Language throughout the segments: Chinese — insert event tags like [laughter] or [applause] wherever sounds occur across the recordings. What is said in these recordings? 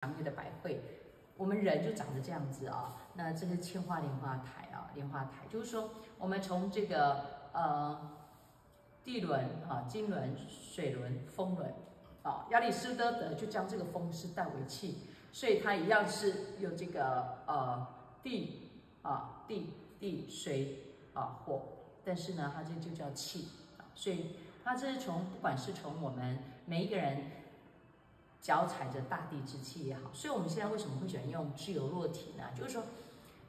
强烈的百会。我们人就长得这样子啊，那这是千花莲花台啊，莲花台就是说，我们从这个呃地轮啊、金轮、水轮、风轮啊，亚里士多德就将这个风是代为气，所以它一样是有这个呃地啊地地水啊火，但是呢，它这就叫气啊，所以它这是从不管是从我们每一个人。脚踩着大地之气也好，所以我们现在为什么会喜欢用自由落体呢？就是说，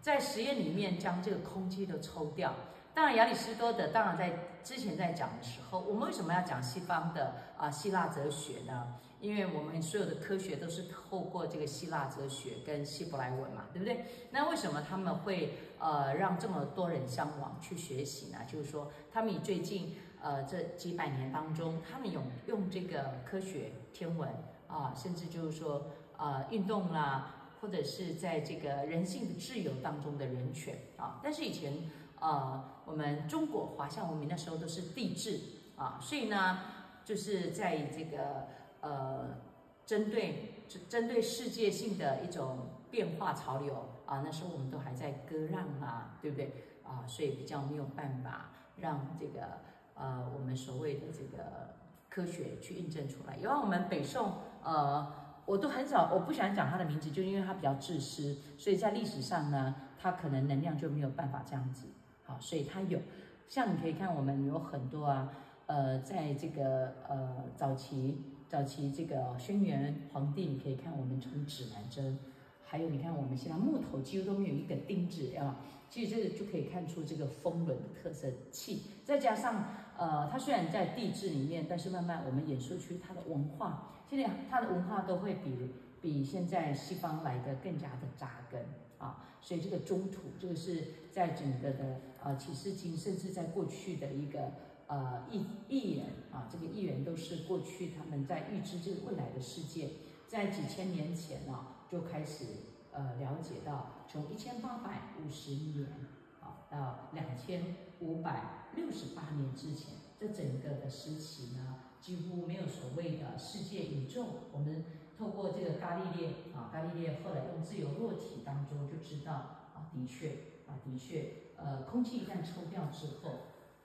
在实验里面将这个空气都抽掉。当然，亚里士多德当然在之前在讲的时候，我们为什么要讲西方的啊希腊哲学呢？因为我们所有的科学都是透过这个希腊哲学跟希伯来文嘛，对不对？那为什么他们会呃让这么多人向往去学习呢？就是说，他们以最近呃这几百年当中，他们用用这个科学天文。啊，甚至就是说，呃，运动啦，或者是在这个人性的自由当中的人权啊。但是以前，呃，我们中国华夏文明那时候都是帝制啊，所以呢，就是在这个呃，针对针对世界性的一种变化潮流啊，那时候我们都还在割让啊，对不对啊？所以比较没有办法让这个呃，我们所谓的这个。科学去印证出来，因为我们北宋，呃，我都很少，我不喜欢讲他的名字，就因为他比较自私，所以在历史上呢，他可能能量就没有办法这样子，好，所以他有，像你可以看，我们有很多啊，呃，在这个呃早期早期这个轩辕皇帝，你可以看我们从指南针，还有你看我们现在木头几乎都没有一个钉子啊。其实这个就可以看出这个风轮的特色气，再加上呃，它虽然在地质里面，但是慢慢我们演说区它的文化，现在它的文化都会比比现在西方来的更加的扎根啊。所以这个中土，这个是在整个的呃启示经，甚至在过去的一个呃预预言啊，这个预言都是过去他们在预知这个未来的世界，在几千年前呢就开始。呃，了解到从一千八百五十年啊到两千五百六十八年之前，这整个的时期呢，几乎没有所谓的世界宇宙。我们透过这个伽利略啊，伽利略后来用自由落体当中就知道啊，的确啊，的确，呃，空气一旦抽掉之后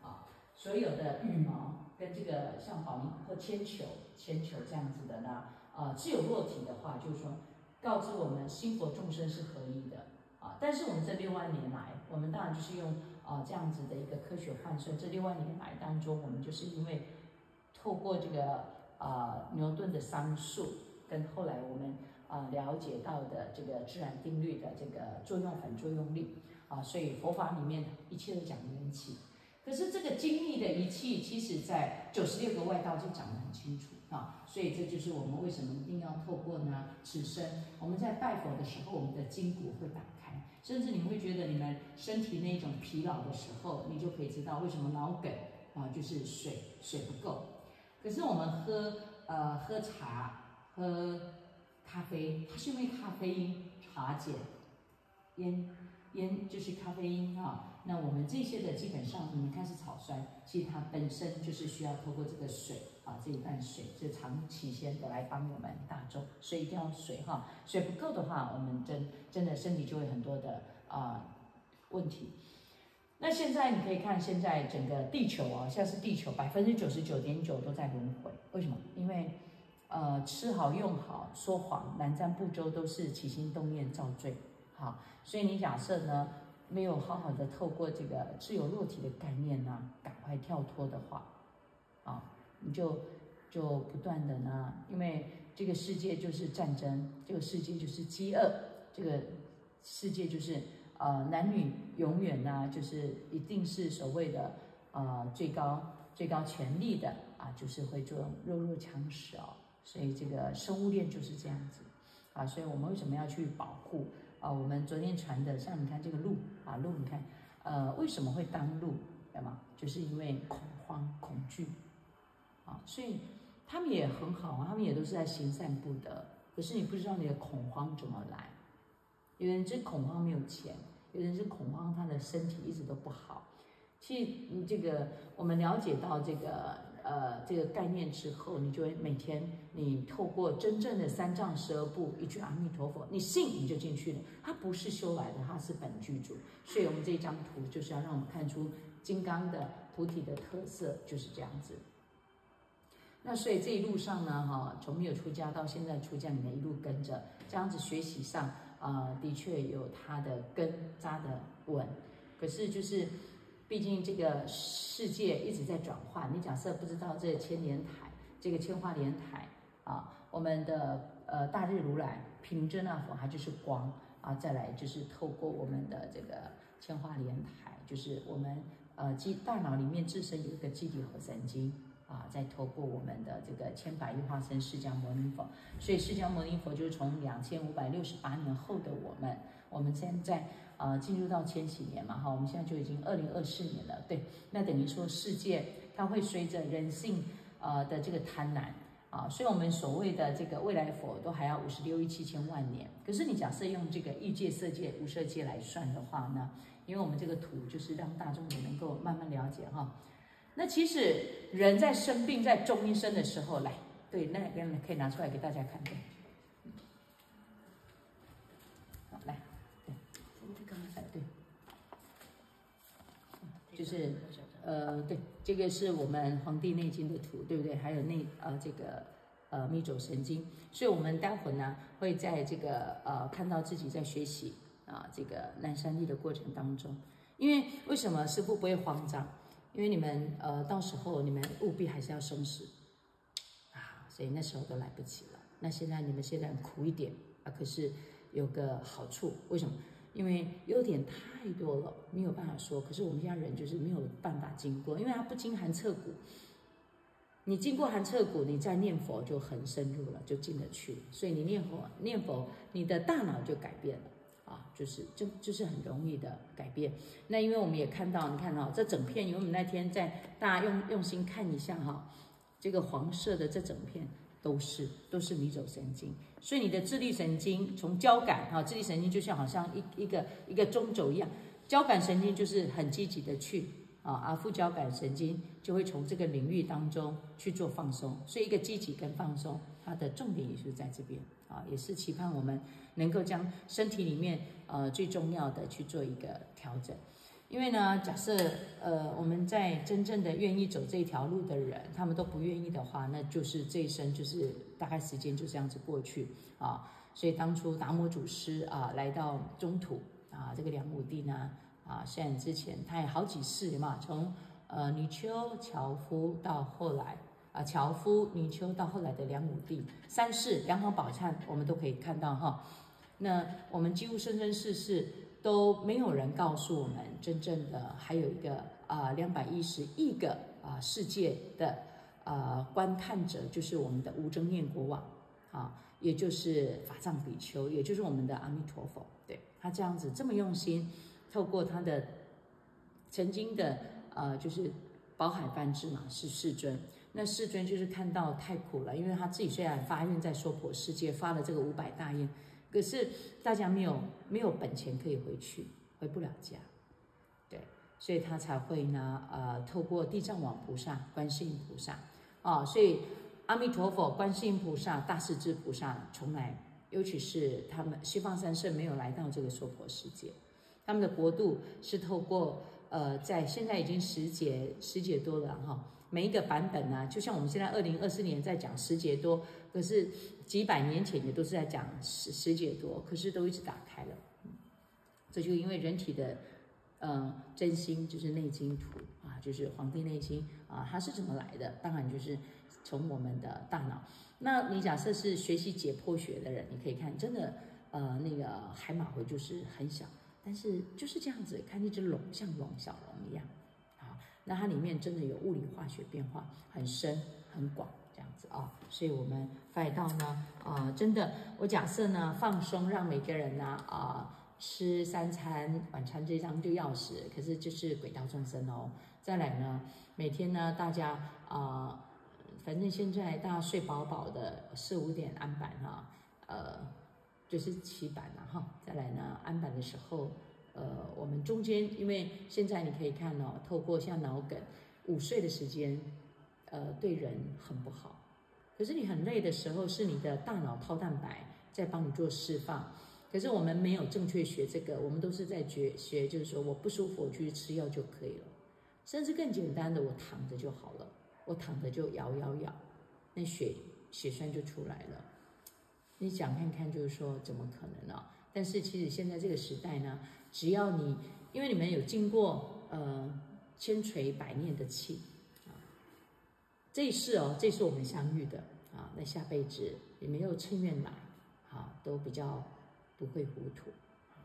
啊，所有的羽毛跟这个像保龄或铅球、铅球这样子的呢，呃，自由落体的话，就是说。告知我们心佛众生是合一的啊，但是我们这六万年来，我们当然就是用啊这样子的一个科学换算。这六万年来当中，我们就是因为透过这个啊牛顿的三数，跟后来我们啊了解到的这个自然定律的这个作用反作用力啊，所以佛法里面一切都讲缘起。可是这个精密的仪器，其实在九十六个外道就讲得很清楚啊，所以这就是我们为什么一定要透过呢？此生我们在拜佛的时候，我们的筋骨会打开，甚至你会觉得你们身体那种疲劳的时候，你就可以知道为什么脑梗啊，就是水水不够。可是我们喝呃喝茶喝咖啡，它是因为咖啡因、茶碱、烟烟就是咖啡因啊。那我们这些的基本上，你们看是草酸，其实它本身就是需要透过这个水啊，这一半水，这长期先的来帮我们大众，所以一定要水哈，水不够的话，我们真真的身体就会很多的啊问题。那现在你可以看，现在整个地球啊，像是地球百分之九十九点九都在轮回，为什么？因为呃吃好用好说谎南瞻部洲都是起心动念造罪，好，所以你假设呢？没有好好的透过这个自由落体的概念呢，赶快跳脱的话，啊，你就就不断的呢，因为这个世界就是战争，这个世界就是饥饿，这个世界就是呃男女永远呢就是一定是所谓的呃最高最高权力的啊，就是会做弱肉强食哦，所以这个生物链就是这样子啊，所以我们为什么要去保护？啊，我们昨天传的，像你看这个鹿啊，鹿，你看，呃，为什么会当鹿？对吗？就是因为恐慌、恐惧，啊，所以他们也很好啊，他们也都是在行善布德。可是你不知道你的恐慌怎么来？有人是恐慌没有钱，有人是恐慌他的身体一直都不好。其实这个我们了解到这个呃这个概念之后，你就会每天你透过真正的三藏十二部一句阿弥陀佛，你信你就进去了。它不是修来的，它是本具足。所以我们这张图就是要让我们看出金刚的菩提的特色就是这样子。那所以这一路上呢，哈，从没有出家到现在出家，你们一路跟着这样子学习上，啊，的确有它的根扎的稳。可是就是，毕竟这个世界一直在转换。你假设不知道这千年台，这个千花莲台啊，我们的呃大日如来平真那佛，它就是光啊。再来就是透过我们的这个千花莲台，就是我们呃基大脑里面自身有一个基底核神经。啊，再透过我们的这个千百亿化身释迦牟尼佛，所以释迦牟尼佛就是从两千五百六十八年后的我们，我们现在呃进入到千禧年嘛，哈，我们现在就已经二零二四年了，对，那等于说世界它会随着人性呃的这个贪婪啊，所以我们所谓的这个未来佛都还要五十六亿七千万年，可是你假设用这个欲界、色界、无色界来算的话呢，因为我们这个图就是让大众也能够慢慢了解哈。那其实人在生病、在中医生的时候，来，对，那边可以拿出来给大家看，对，好，来，对，哎，对，就是，呃，对，这个是我们《黄帝内经》的图，对不对？还有内，呃，这个，呃，迷走神经，所以我们待会呢，会在这个，呃，看到自己在学习啊，这个南山地的过程当中，因为为什么师傅不会慌张？因为你们呃，到时候你们务必还是要生死啊，所以那时候都来不及了。那现在你们现在苦一点啊，可是有个好处，为什么？因为优点太多了，没有办法说。可是我们家人就是没有办法经过，因为他不经寒彻骨。你经过寒彻骨，你再念佛就很深入了，就进得去。所以你念佛念佛，你的大脑就改变了。啊，就是就就是很容易的改变。那因为我们也看到，你看哈，这整片，因为我们那天在大家用用心看一下哈，这个黄色的这整片都是都是迷走神经。所以你的自律神经从交感哈，自律神经就像好像一一个一个中轴一样，交感神经就是很积极的去啊，而副交感神经就会从这个领域当中去做放松。所以一个积极跟放松，它的重点也是在这边啊，也是期盼我们。能够将身体里面呃最重要的去做一个调整，因为呢，假设呃我们在真正的愿意走这条路的人，他们都不愿意的话，那就是这一生就是大概时间就这样子过去啊。所以当初达摩祖师啊来到中土啊，这个梁武帝呢啊，虽然之前他也好几世嘛，从呃泥鳅、樵夫到后来。啊，樵夫、泥鳅到后来的梁武帝三世梁皇宝忏，我们都可以看到哈。那我们几乎生生世世都没有人告诉我们，真正的还有一个啊两百一十亿个啊世界的啊观看者，就是我们的无争念国王啊，也就是法藏比丘，也就是我们的阿弥陀佛。对他这样子这么用心，透过他的曾经的呃就是宝海梵志嘛，是世尊。那世尊就是看到太苦了，因为他自己虽然发愿在娑婆世界发了这个五百大愿，可是大家没有没有本钱可以回去，回不了家，对，所以他才会呢，呃，透过地藏王菩萨、观世音菩萨，啊，所以阿弥陀佛、观世音菩萨、大势至菩萨从来，尤其是他们西方三圣没有来到这个娑婆世界，他们的国度是透过，呃，在现在已经十节十节多了哈。每一个版本呢，就像我们现在二零二四年在讲十节多，可是几百年前也都是在讲十十节多，可是都一直打开了。嗯这就因为人体的，呃，真心就是内经图啊，就是《黄帝内经》啊，它是怎么来的？当然就是从我们的大脑。那你假设是学习解剖学的人，你可以看，真的，呃，那个海马回就是很小，但是就是这样子，看一只龙像龙小龙一样。那它里面真的有物理化学变化很深很广这样子啊，所以我们拜道呢啊，真的，我假设呢放松，让每个人呢啊吃三餐晚餐这张就要死，可是就是鬼道众生哦。再来呢，每天呢大家啊，反正现在大家睡饱饱的，四五点安板哈，呃，就是起板了哈。再来呢安板的时候。呃，我们中间，因为现在你可以看哦，透过像脑梗，午睡的时间呃对人很不好。可是你很累的时候，是你的大脑掏蛋白在帮你做释放。可是我们没有正确学这个，我们都是在学学，就是说我不舒服，我去吃药就可以了。甚至更简单的，我躺着就好了，我躺着就摇摇摇，那血血栓就出来了。你想看看，就是说怎么可能呢？但是其实现在这个时代呢，只要你因为你们有经过呃千锤百炼的气啊，这一世哦，这是我们相遇的啊，那下辈子也没有趁愿来啊，都比较不会糊涂。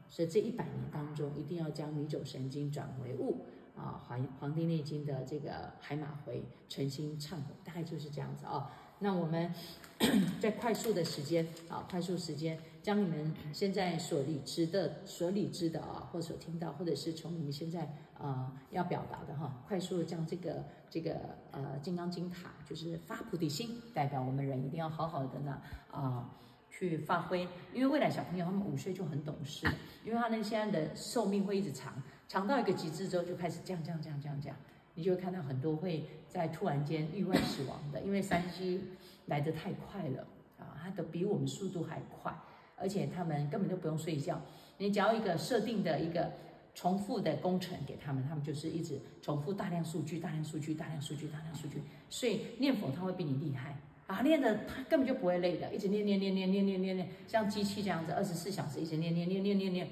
所以这一百年当中，一定要将迷走神经转为悟啊，《黄黄帝内经》的这个海马回诚心忏悔，大概就是这样子啊。那我们 [clears throat] 在快速的时间啊，快速时间将你们现在所理知的、所理知的啊，或所听到，或者是从你们现在啊要表达的哈，快速的将这个这个呃金刚经塔，就是发菩提心，代表我们人一定要好好的呢啊去发挥，因为未来小朋友他们五岁就很懂事，因为他那现在的寿命会一直长，长到一个极致之后就开始降降降降降。你就会看到很多会在突然间意外死亡的，因为山西来得太快了啊，它的比我们速度还快，而且他们根本就不用睡觉，你只要一个设定的一个重复的工程给他们，他们就是一直重复大量数据、大量数据、大量数据、大量数据，所以念佛他会比你厉害啊，念的他根本就不会累的，一直念念念念念念念念，像机器这样子，二十四小时一直念念念念念念，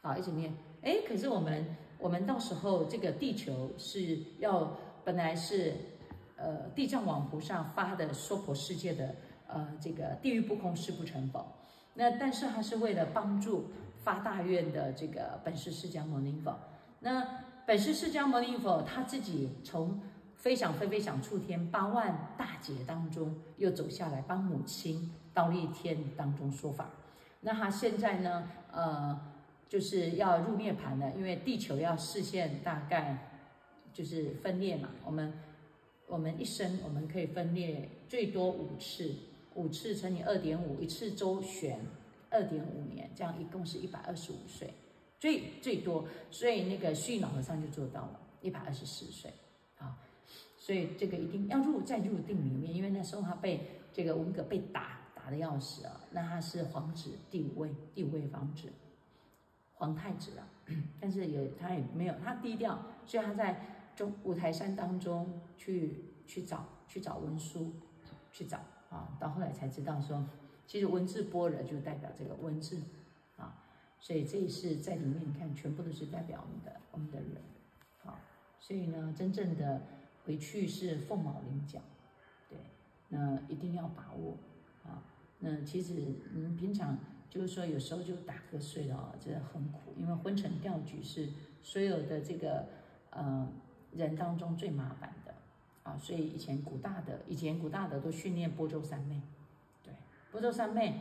啊，一直念，哎，可是我们。我们到时候这个地球是要本来是，呃，地藏王菩萨发的娑婆世界的，呃，这个地狱不空誓不成佛。那但是他是为了帮助发大愿的这个本师释迦牟尼佛。那本师释迦牟尼佛他自己从飞翔飞飞翔触天八万大劫当中又走下来帮母亲到一天当中说法。那他现在呢，呃。就是要入涅盘的，因为地球要视线大概就是分裂嘛。我们我们一生我们可以分裂最多五次，五次乘以二点五，一次周旋二点五年，这样一共是一百二十五岁，最最多。所以那个虚脑和尚就做到了一百二十四岁啊。所以这个一定要入再入定里面，因为那时候他被这个文革被打打的要死啊，那他是皇子第五位，第五位皇子。皇太子啊，[clears throat] 但是也他也没有他低调，所以他在中五台山当中去去找去找文书，去找啊，到后来才知道说，其实文字般若就代表这个文字啊，所以这一世在里面你看全部都是代表我们的我们的人，好，所以呢，真正的回去是凤毛麟角，对，那一定要把握啊，那其实嗯平常。就是说，有时候就打瞌睡了啊，真的很苦，因为昏沉掉举是所有的这个呃人当中最麻烦的啊。所以以前古大的，以前古大的都训练波州三昧，对，波州三昧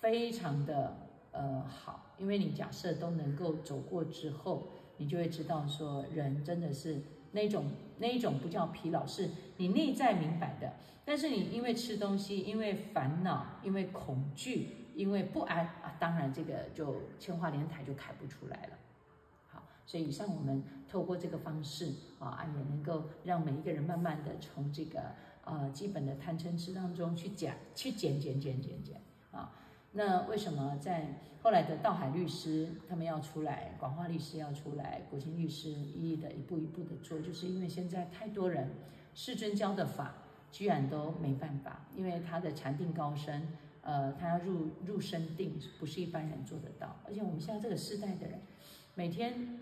非常的呃好，因为你假设都能够走过之后，你就会知道说，人真的是那种那一种不叫疲劳，是你内在明白的，但是你因为吃东西，因为烦恼，因为恐惧。因为不安啊，当然这个就千花莲台就开不出来了。好，所以以上我们透过这个方式啊，也能够让每一个人慢慢的从这个呃基本的贪嗔痴当中去减、去减、减、减、减、减。那为什么在后来的道海律师他们要出来，广化律师要出来，国清律师一一的一步一步的做，就是因为现在太多人世尊教的法居然都没办法，因为他的禅定高深。呃，他要入入生定，不是一般人做得到。而且我们现在这个时代的人，每天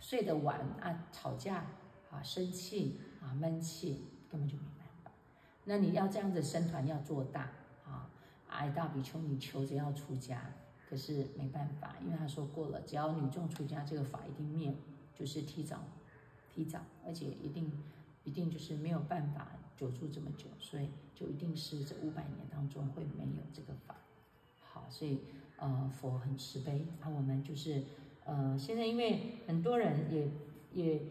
睡得晚啊，吵架啊，生气啊，闷气，根本就没办法。那你要这样子生团要做大啊，爱大比丘尼求着要出家，可是没办法，因为他说过了，只要女众出家，这个法一定灭，就是提早，提早，而且一定一定就是没有办法久住这么久，所以。就一定是这五百年当中会没有这个法，好，所以呃佛很慈悲，那我们就是呃现在因为很多人也也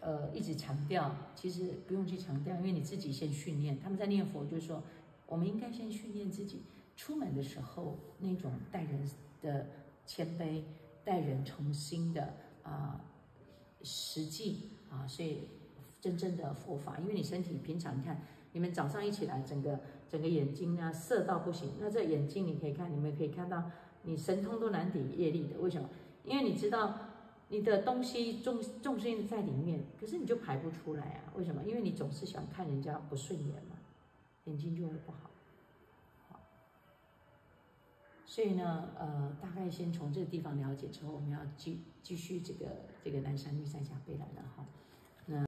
呃一直强调，其实不用去强调，因为你自己先训练，他们在念佛就是说，我们应该先训练自己，出门的时候那种待人的谦卑，待人重新的啊实际啊，所以真正的佛法，因为你身体平常你看，你们早上一起来，整个整个眼睛啊涩到不行，那这眼睛你可以看，你们可以看到你神通都难抵业力的，为什么？因为你知道你的东西重重心在里面，可是你就排不出来啊？为什么？因为你总是想看人家不顺眼嘛，眼睛就会不好。所以呢，呃，大概先从这个地方了解之后，我们要继继续这个这个南山绿山峡贝来了哈。